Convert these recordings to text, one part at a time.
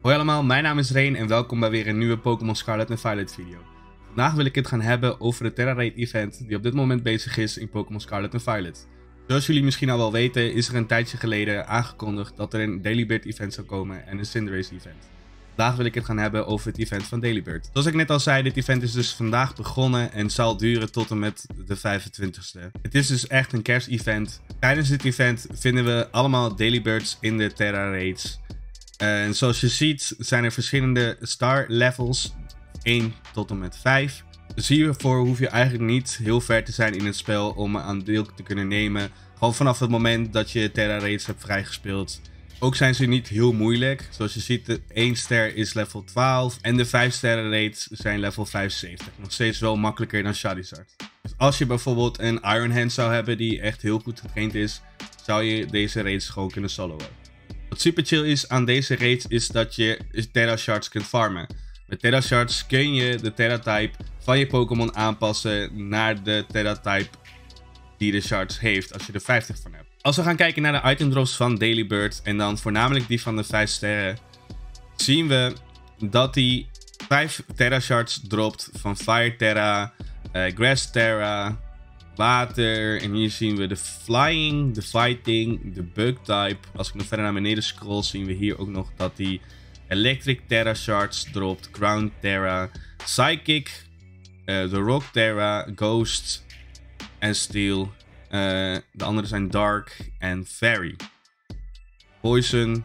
Hoi allemaal, mijn naam is Rain en welkom bij weer een nieuwe Pokémon Scarlet en Violet video. Vandaag wil ik het gaan hebben over het Terra Raid event die op dit moment bezig is in Pokémon Scarlet en Violet. Zoals jullie misschien al wel weten is er een tijdje geleden aangekondigd dat er een Daily Bird event zou komen en een Cinderace event. Vandaag wil ik het gaan hebben over het event van Daily Bird. Zoals ik net al zei, dit event is dus vandaag begonnen en zal duren tot en met de 25ste. Het is dus echt een kerst-event. Tijdens dit event vinden we allemaal Daily Birds in de Terra Raids. En zoals je ziet zijn er verschillende star levels, 1 tot en met 5. Dus hiervoor hoef je eigenlijk niet heel ver te zijn in het spel om aan deel te kunnen nemen. Gewoon vanaf het moment dat je Terra Raids hebt vrijgespeeld. Ook zijn ze niet heel moeilijk. Zoals je ziet, de 1 ster is level 12 en de 5 sterren raids zijn level 75. Nog steeds wel makkelijker dan Charizard. Dus als je bijvoorbeeld een Iron Hand zou hebben die echt heel goed getraind is, zou je deze raids gewoon kunnen soloen. Super chill is aan deze raids is dat je Terra Shards kunt farmen. Met Terra Shards kun je de Terra type van je Pokémon aanpassen naar de Terra type die de Shards heeft als je er 50 van hebt. Als we gaan kijken naar de item drops van Daily Bird en dan voornamelijk die van de 5 sterren, zien we dat hij 5 Terra Shards dropt van Fire Terra, uh, Grass Terra, water. En hier zien we de flying, de fighting, de bug type. Als ik nog verder naar beneden scroll, zien we hier ook nog dat hij electric terra shards dropt, ground terra, psychic, de rock terra, ghost en steel. Uh, de andere zijn dark en fairy. Poison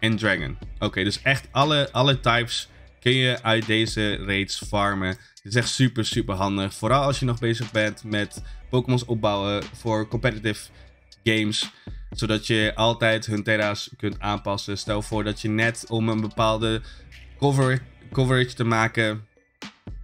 en dragon. Oké, dus echt alle, alle types kun je uit deze raids farmen. Dit is echt super, super handig. Vooral als je nog bezig bent met Pokémon's opbouwen voor competitive games. Zodat je altijd hun terra's kunt aanpassen. Stel voor dat je net om een bepaalde cover, coverage te maken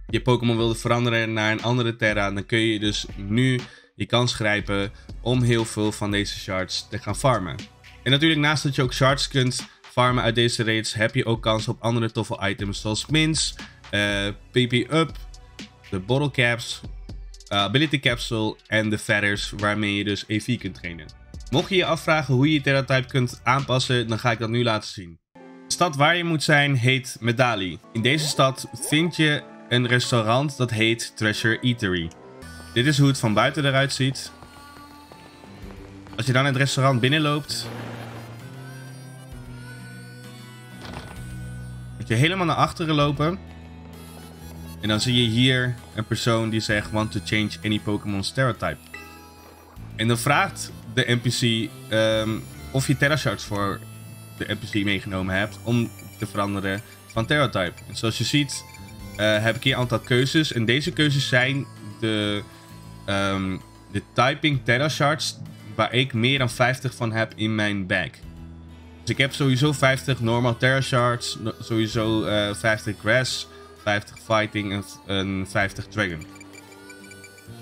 je Pokémon wilde veranderen naar een andere terra. Dan kun je dus nu je kans grijpen om heel veel van deze shards te gaan farmen. En natuurlijk naast dat je ook shards kunt farmen uit deze raids, heb je ook kans op andere toffe items zoals Mins, uh, eh, PP Up, de Bottle Caps, uh, Ability Capsule en de Feathers waarmee je dus EV kunt trainen. Mocht je je afvragen hoe je je Terra Type kunt aanpassen, dan ga ik dat nu laten zien. De stad waar je moet zijn heet Medali. In deze stad vind je een restaurant dat heet Treasure Eatery. Dit is hoe het van buiten eruit ziet. Als je dan het restaurant binnenloopt... Moet je helemaal naar achteren lopen. En dan zie je hier een persoon die zegt... Want to change any Pokémon stereotype. En dan vraagt de NPC um, of je Terra Shards voor de NPC meegenomen hebt... om te veranderen van Terra-type. En zoals je ziet uh, heb ik hier een aantal keuzes. En deze keuzes zijn de, um, de typing Terra Shards waar ik meer dan 50 van heb in mijn bag. Dus ik heb sowieso 50 normal Terra Shards, sowieso uh, 50 Grass, 50 Fighting en, 50 Dragon.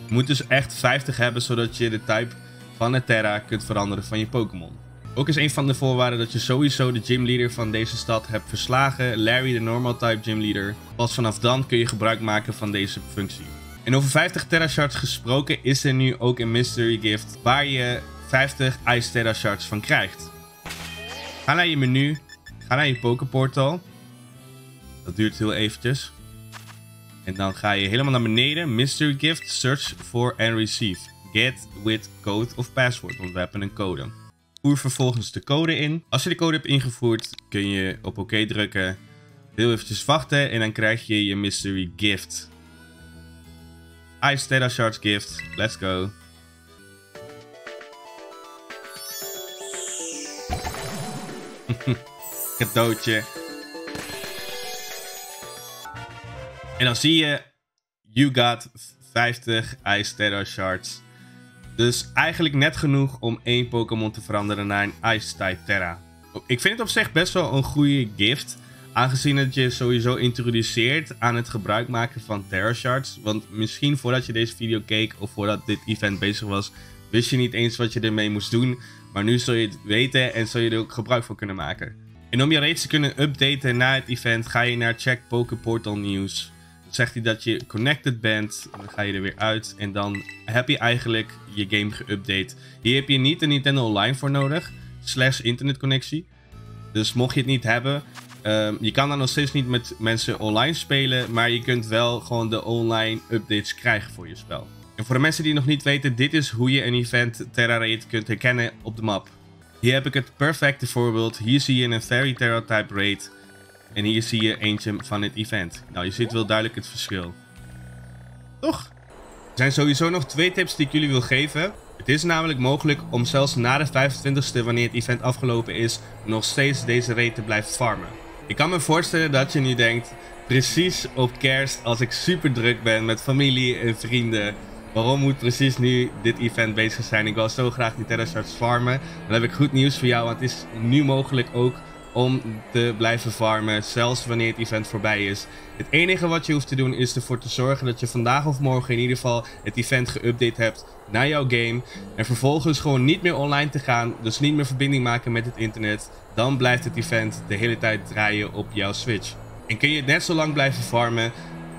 Je moet dus echt 50 hebben zodat je de type van de Terra kunt veranderen van je Pokémon. Ook is een van de voorwaarden dat je sowieso de gymleader van deze stad hebt verslagen, Larry de normal type gymleader. Pas vanaf dan kun je gebruik maken van deze functie. En over 50 Terra Shards gesproken is er nu ook een mystery gift waar je 50 Ice Terra Shards van krijgt. Ga naar je menu, ga naar je Poképortal. Dat duurt heel eventjes. En dan ga je helemaal naar beneden, mystery gift, search for and receive. Get with code of password, want we hebben een code. Voer vervolgens de code in. Als je de code hebt ingevoerd, kun je op oké drukken. Heel eventjes wachten en dan krijg je je mystery gift. Ice Terra Shards gift. Let's go. Cadeautje. En dan zie je, you got 50 Ice Terra Shards. Dus eigenlijk net genoeg om één Pokémon te veranderen naar een Ice-type Terra. Ik vind het op zich best wel een goede gift. Aangezien het je sowieso introduceert aan het gebruik maken van Terra Shards. Want misschien voordat je deze video keek of voordat dit event bezig was, wist je niet eens wat je ermee moest doen. Maar nu zul je het weten en zul je er ook gebruik van kunnen maken. En om je reeds te kunnen updaten na het event ga je naar Check Poképortal News zegt hij dat je connected bent. Dan ga je er weer uit. En dan heb je eigenlijk je game geüpdate. Hier heb je niet een Nintendo Online voor nodig. Slash internetconnectie. Dus mocht je het niet hebben, Ehm, je kan dan nog steeds niet met mensen online spelen, maar je kunt wel gewoon de online updates krijgen voor je spel. En voor de mensen die nog niet weten, dit is hoe je een event Terra Raid kunt herkennen op de map. Hier heb ik het perfecte voorbeeld. Hier zie je een Fairy Terra type raid. En hier zie je eentje van het event. Nou, je ziet wel duidelijk het verschil. Toch? Er zijn sowieso nog twee tips die ik jullie wil geven. Het is namelijk mogelijk om zelfs na de 25ste, wanneer het event afgelopen is, nog steeds deze raid te blijven farmen. Ik kan me voorstellen dat je nu denkt, precies op kerst als ik super druk ben met familie en vrienden, waarom moet precies nu dit event bezig zijn? Ik wil zo graag die Terra farmen. Dan heb ik goed nieuws voor jou, want het is nu mogelijk ook om te blijven farmen, zelfs wanneer het event voorbij is. Het enige wat je hoeft te doen is ervoor te zorgen dat je vandaag of morgen in ieder geval het event geüpdate hebt naar jouw game. En vervolgens gewoon niet meer online te gaan, dus niet meer verbinding maken met het internet. Dan blijft het event de hele tijd draaien op jouw Switch. En kun je net zo lang blijven farmen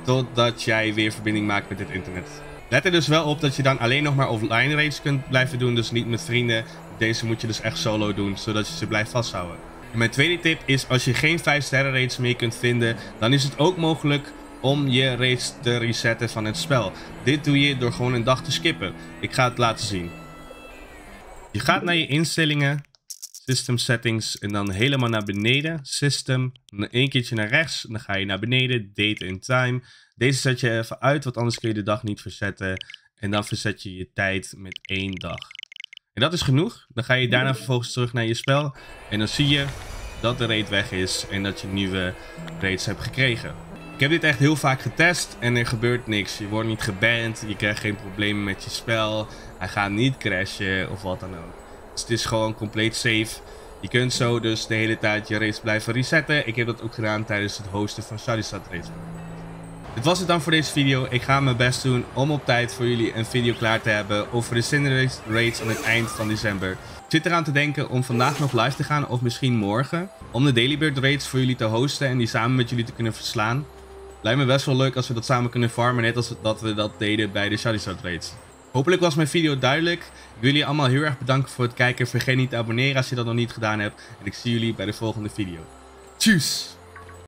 totdat jij weer verbinding maakt met het internet. Let er dus wel op dat je dan alleen nog maar offline raids kunt blijven doen, dus niet met vrienden. Deze moet je dus echt solo doen, zodat je ze blijft vasthouden. Mijn tweede tip is, als je geen 5 sterren raids meer kunt vinden, dan is het ook mogelijk om je raids te resetten van het spel. Dit doe je door gewoon een dag te skippen. Ik ga het laten zien. Je gaat naar je instellingen, System Settings en dan helemaal naar beneden. System, een keertje naar rechts, dan ga je naar beneden, Date and Time. Deze zet je even uit, want anders kun je de dag niet verzetten. En dan verzet je je tijd met één dag. En dat is genoeg. Dan ga je daarna vervolgens terug naar je spel. En dan zie je dat de raid weg is en dat je nieuwe raids hebt gekregen. Ik heb dit echt heel vaak getest en er gebeurt niks. Je wordt niet geband, je krijgt geen problemen met je spel. Hij gaat niet crashen of wat dan ook. Dus het is gewoon compleet safe. Je kunt zo dus de hele tijd je race blijven resetten. Ik heb dat ook gedaan tijdens het hosten van Charizard Race. Dit was het dan voor deze video. Ik ga mijn best doen om op tijd voor jullie een video klaar te hebben over de Cinder Raids aan het eind van december. Ik zit eraan te denken om vandaag nog live te gaan of misschien morgen. Om de Daily Bird Raids voor jullie te hosten en die samen met jullie te kunnen verslaan. Lijkt me best wel leuk als we dat samen kunnen farmen, net als dat we dat deden bij de Charizard Raids. Hopelijk was mijn video duidelijk. Ik wil jullie allemaal heel erg bedanken voor het kijken. Vergeet niet te abonneren als je dat nog niet gedaan hebt. En ik zie jullie bij de volgende video. Tjus!